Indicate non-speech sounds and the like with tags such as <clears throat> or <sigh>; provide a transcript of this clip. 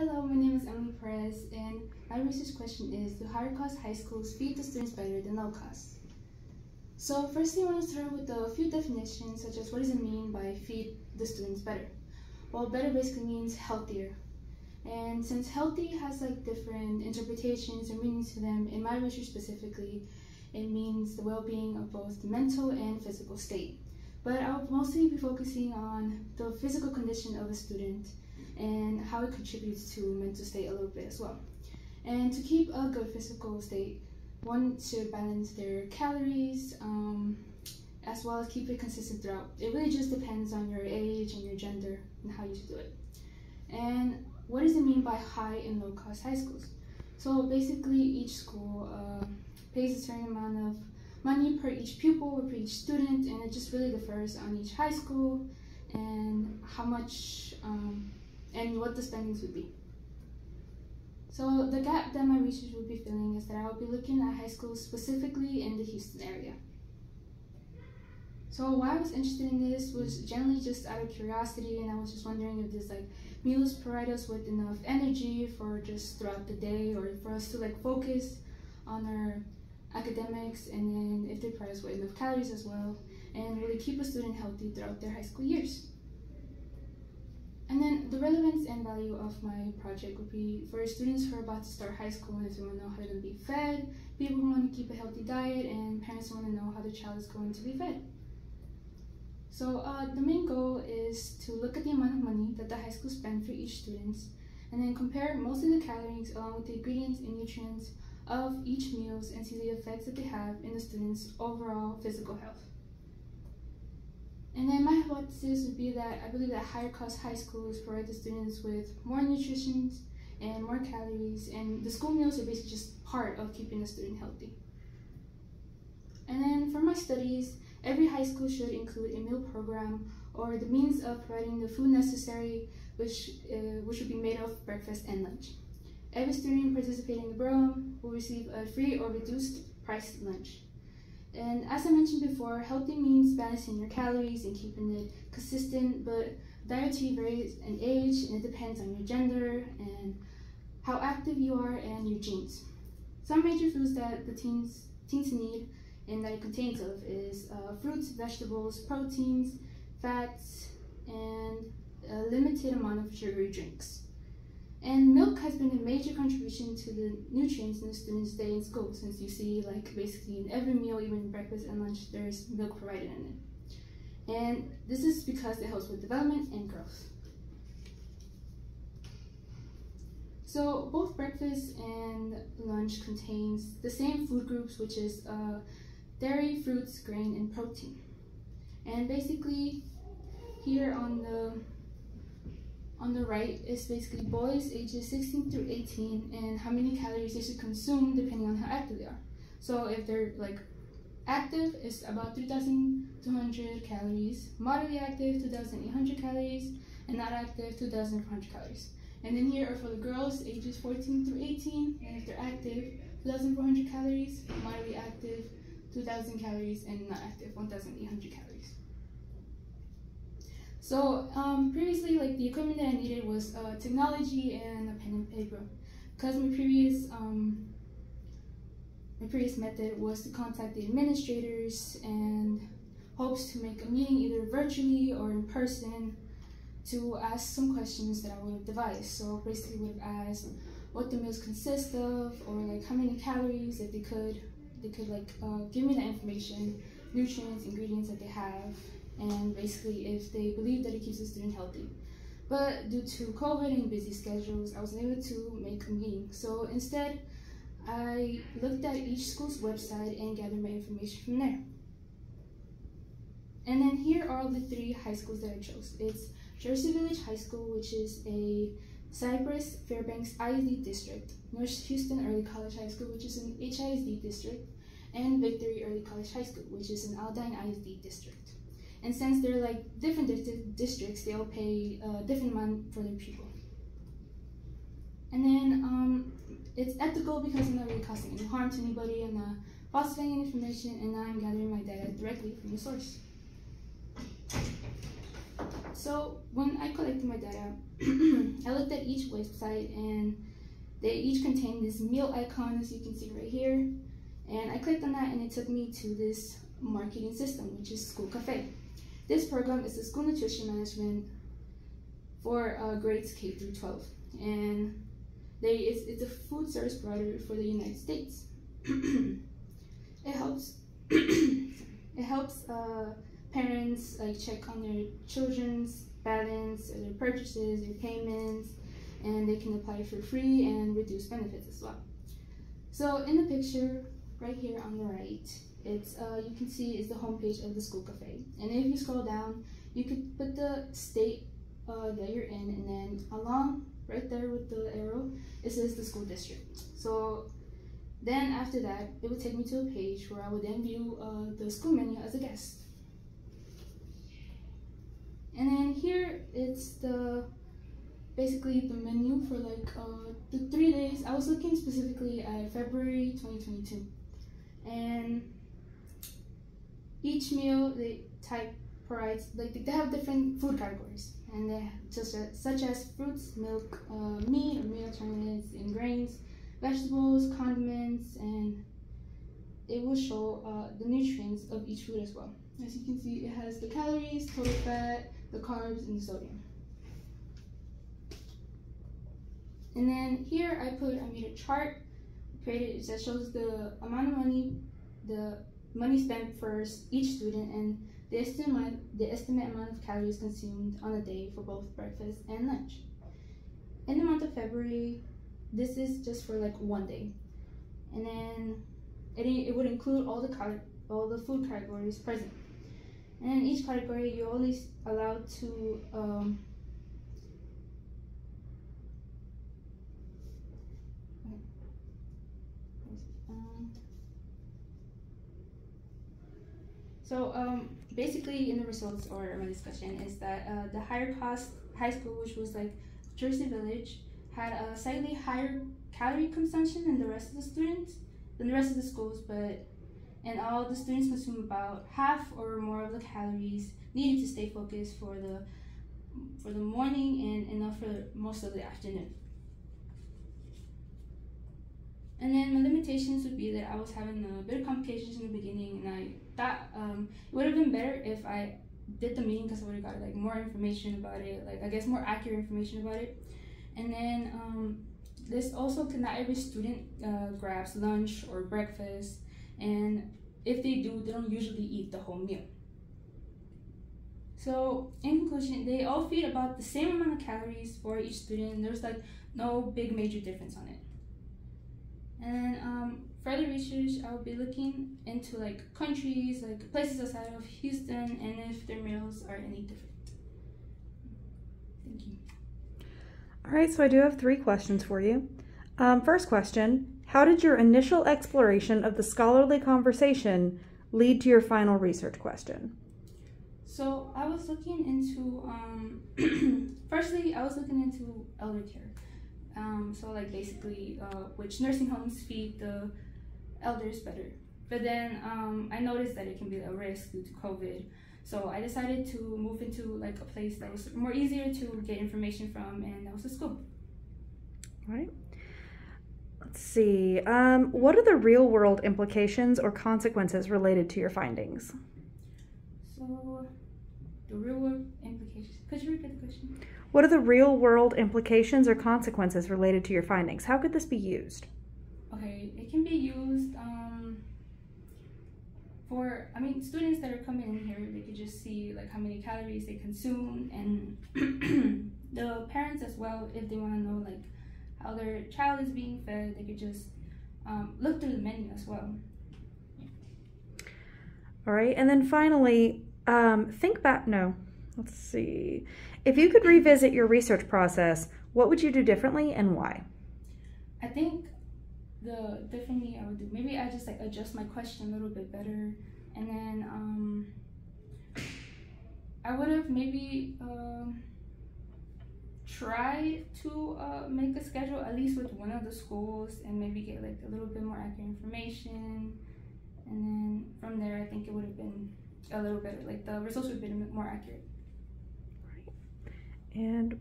Hello, my name is Emily Perez, and my research question is Do higher cost high schools feed the students better than low cost? So, firstly, I want to start with a few definitions, such as what does it mean by feed the students better? Well, better basically means healthier. And since healthy has like different interpretations and meanings to them, in my research specifically, it means the well being of both the mental and physical state. But I'll mostly be focusing on the physical condition of a student and how it contributes to mental state a little bit as well. And to keep a good physical state, one should balance their calories um, as well as keep it consistent throughout. It really just depends on your age and your gender and how you do it. And what does it mean by high and low cost high schools? So basically, each school uh, pays a certain amount of money per each pupil or per each student, and it just really differs on each high school and how much um, and what the spendings would be. So the gap that my research would be filling is that I will be looking at high schools specifically in the Houston area. So why I was interested in this was generally just out of curiosity and I was just wondering if this like meals provide us with enough energy for just throughout the day or for us to like focus on our academics and then if they provide us with enough calories as well and really keep a student healthy throughout their high school years. And then the relevance and value of my project would be for students who are about to start high school and they want to know how to be fed, people who want to keep a healthy diet, and parents who want to know how their child is going to be fed. So uh, the main goal is to look at the amount of money that the high school spends for each student and then compare most of the calories along with the ingredients and nutrients of each meals and see the effects that they have in the student's overall physical health. And then my hypothesis would be that I believe that higher cost high schools provide the students with more nutrition and more calories, and the school meals are basically just part of keeping the student healthy. And then for my studies, every high school should include a meal program or the means of providing the food necessary, which, uh, which would be made of breakfast and lunch. Every student participating in the program will receive a free or reduced price lunch. And as I mentioned before, healthy means balancing your calories and keeping it consistent, but dietary varies in age and it depends on your gender and how active you are and your genes. Some major foods that the teens, teens need and that it contains of is uh, fruits, vegetables, proteins, fats, and a limited amount of sugary drinks. And milk has been a major contribution to the nutrients in the students' day in school, since you see, like, basically in every meal, even breakfast and lunch, there's milk provided in it. And this is because it helps with development and growth. So both breakfast and lunch contains the same food groups, which is uh, dairy, fruits, grain, and protein. And basically, here on the on the right is basically boys ages 16 through 18 and how many calories they should consume depending on how active they are. So if they're like active, it's about 3,200 calories. Moderately active, 2,800 calories. And not active, 2,400 calories. And then here are for the girls ages 14 through 18. And if they're active, 2,400 calories. Moderately active, 2,000 calories. And not active, 1,800 calories. So um, previously, like the equipment that I needed was uh, technology and a pen and paper. Because my previous um, my previous method was to contact the administrators and hopes to make a meeting either virtually or in person to ask some questions that I would have devised. So basically, would have asked what the meals consist of, or like how many calories, if they could, they could like uh, give me the information, nutrients, ingredients that they have, and basically if they believe that it keeps the student healthy. But due to COVID and busy schedules, I wasn't able to make a meeting. So instead, I looked at each school's website and gathered my information from there. And then here are the three high schools that I chose. It's Jersey Village High School, which is a Cypress Fairbanks ISD district, North Houston Early College High School, which is an HISD district, and Victory Early College High School, which is an Aldine ISD district. And since they're like different di districts, they'll pay a different amount for their people. And then um, it's ethical because I'm not really causing any harm to anybody. I'm not falsifying any information, and I'm gathering my data directly from the source. So when I collected my data, <clears throat> I looked at each website and they each contain this meal icon as you can see right here. And I clicked on that and it took me to this marketing system, which is School Cafe. This program is a school nutrition management for uh, grades K through 12. And they, it's, it's a food service provider for the United States. <clears throat> it helps <clears throat> it helps uh, parents like check on their children's balance, their purchases, their payments, and they can apply for free and reduce benefits as well. So in the picture right here on the right, it's uh, you can see is the homepage of the school cafe. And if you scroll down, you could put the state uh, that you're in, and then along right there with the arrow, it says the school district. So then after that, it would take me to a page where I would then view uh, the school menu as a guest. And then here it's the basically the menu for like uh, the three days. I was looking specifically at February 2022, and each meal they type provides like they have different food categories, and they just uh, such as fruits, milk, uh, meat or meat and grains, vegetables, condiments, and it will show uh, the nutrients of each food as well. As you can see, it has the calories, total fat, the carbs, and the sodium. And then here I put, I made a chart created that shows the amount of money, the money spent for each student, and the estimate, the estimate amount of calories consumed on a day for both breakfast and lunch. In the month of February, this is just for like one day. And then it, it would include all the all the food categories present. And in each category, you're only allowed to um, So um, basically, in the results or my discussion is that uh, the higher cost high school, which was like Jersey Village, had a slightly higher calorie consumption than the rest of the students, than the rest of the schools, but and all the students consume about half or more of the calories needed to stay focused for the for the morning and enough for most of the afternoon. And then my limitations would be that I was having a bit of complications in the beginning, and I thought um, it would have been better if I did the meeting because I would have got like more information about it, like I guess more accurate information about it. And then um, this also not every student uh, grabs lunch or breakfast, and if they do, they don't usually eat the whole meal. So in conclusion, they all feed about the same amount of calories for each student. There's like no big major difference on it. And um, further research, I will be looking into like countries, like places outside of Houston, and if their meals are any different. Thank you. All right, so I do have three questions for you. Um, first question How did your initial exploration of the scholarly conversation lead to your final research question? So I was looking into, um, <clears throat> firstly, I was looking into elder care. Um, so like basically, uh, which nursing homes feed the elders better. But then um, I noticed that it can be a risk due to COVID. So I decided to move into like a place that was more easier to get information from, and that was a school. All right. Let's see. Um, what are the real world implications or consequences related to your findings? So, the real world implications. Could you repeat the question? What are the real world implications or consequences related to your findings? How could this be used? Okay, it can be used um, for, I mean, students that are coming in here, they could just see like how many calories they consume and <clears throat> the parents as well, if they want to know like how their child is being fed, they could just um, look through the menu as well. All right, and then finally, um, think back, no, let's see. If you could revisit your research process, what would you do differently and why? I think the differently I would do maybe I just like adjust my question a little bit better, and then um, I would have maybe um, tried to uh, make a schedule at least with one of the schools and maybe get like a little bit more accurate information, and then from there I think it would have been a little better like the results would have been more accurate. And